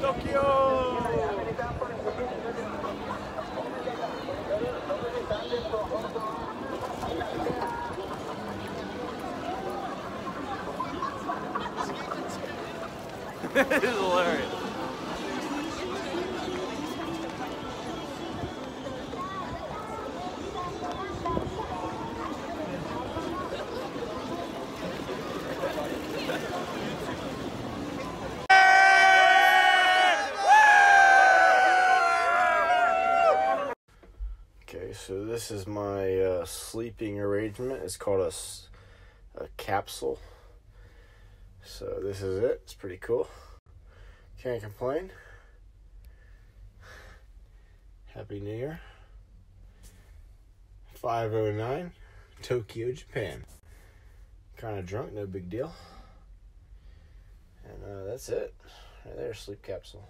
Tokyo! This is hilarious. Okay, so this is my uh, sleeping arrangement. It's called a capsule. So this is it. It's pretty cool. Can't complain. Happy New Year. 509, Tokyo, Japan. Kind of drunk, no big deal. And uh, that's it. Right there, sleep capsule.